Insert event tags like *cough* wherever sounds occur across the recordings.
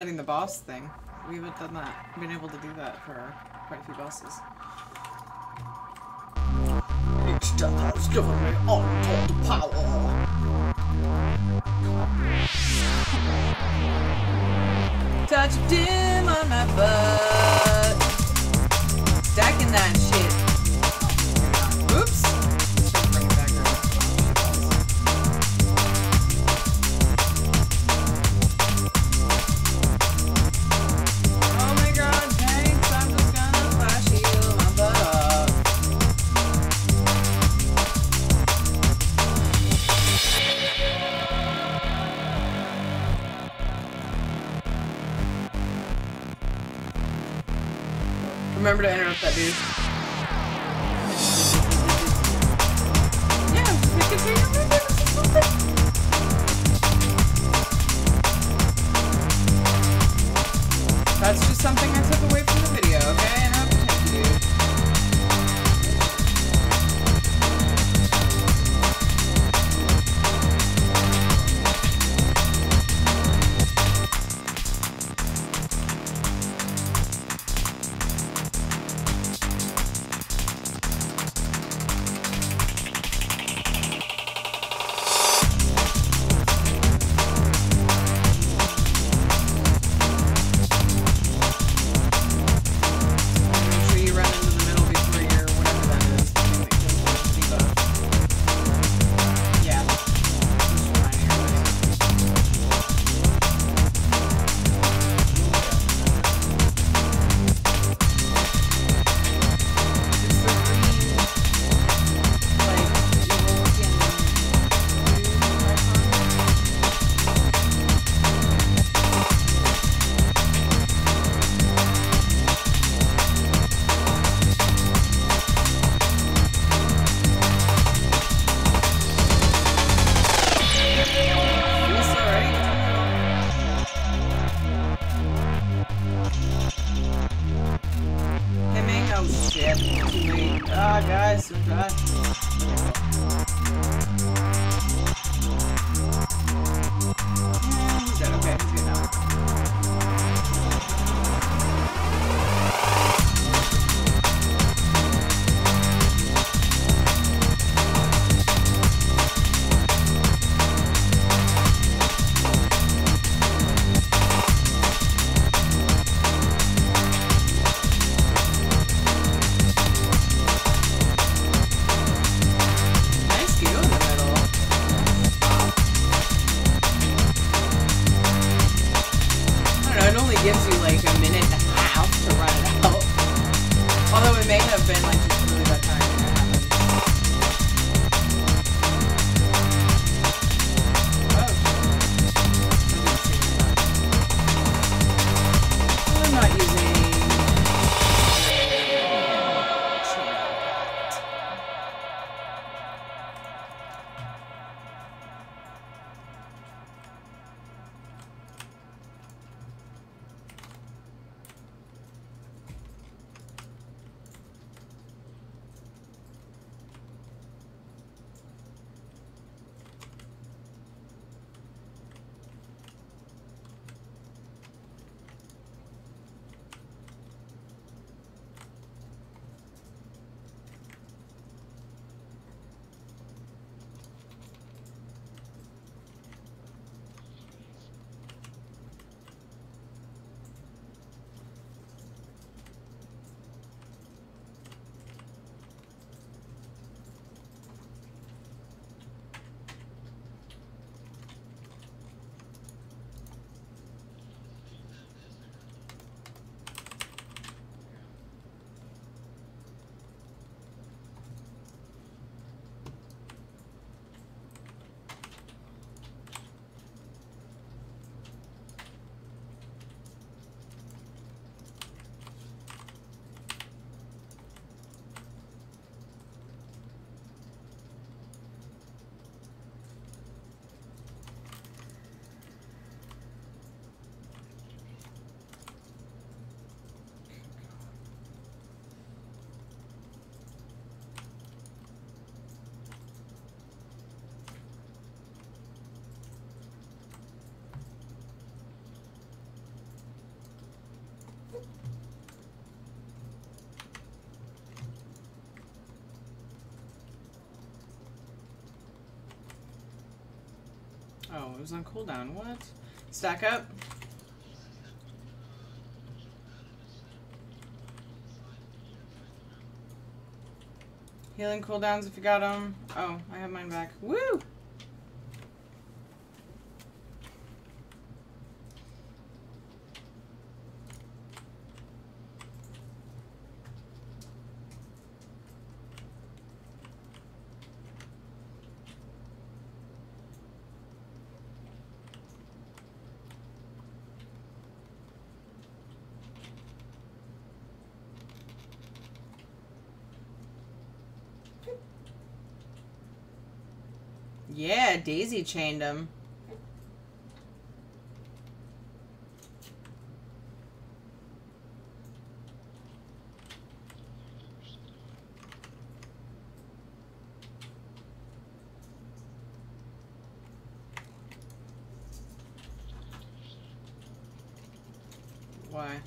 getting the boss thing. We haven't done that. Been able to do that for quite a few bosses. Each death has given me untold power. Touch dim on my butt. remember to interrupt that dude. That's just something I took. Oh, it was on cooldown. What? Stack up. Healing cooldowns if you got them. Oh, I have mine back. Woo! Yeah, Daisy chained him. Why?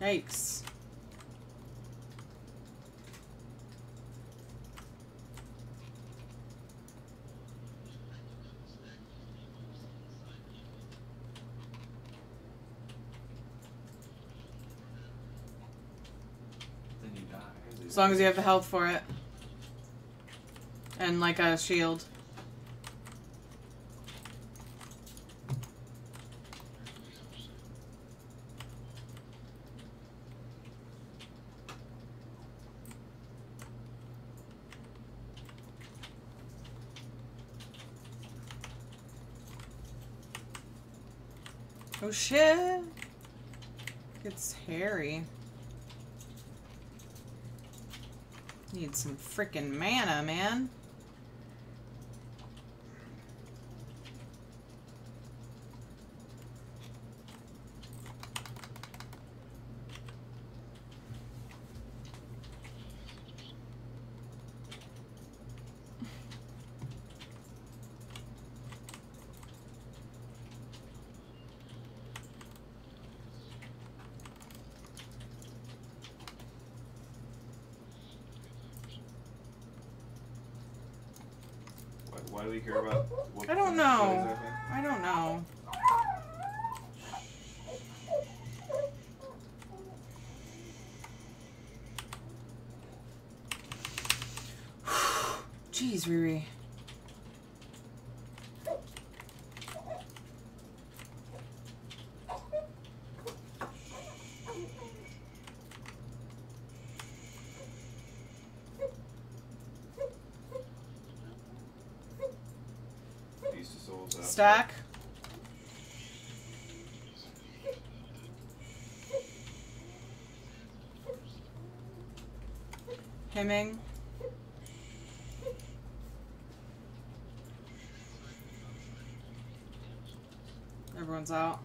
Yikes. As long as you have the health for it. And like a shield. Oh shit! It's hairy. Need some freaking mana, man. Why, do we care about? What, I don't know. I don't know. *sighs* Jeez, Riri. Stack. Hemming. Everyone's out.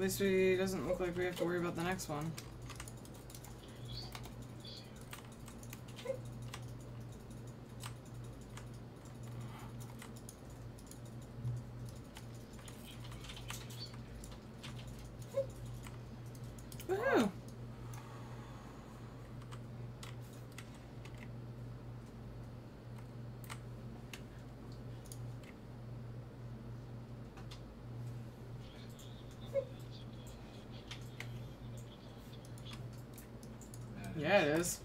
At least we doesn't look like we have to worry about the next one. Yeah, it is.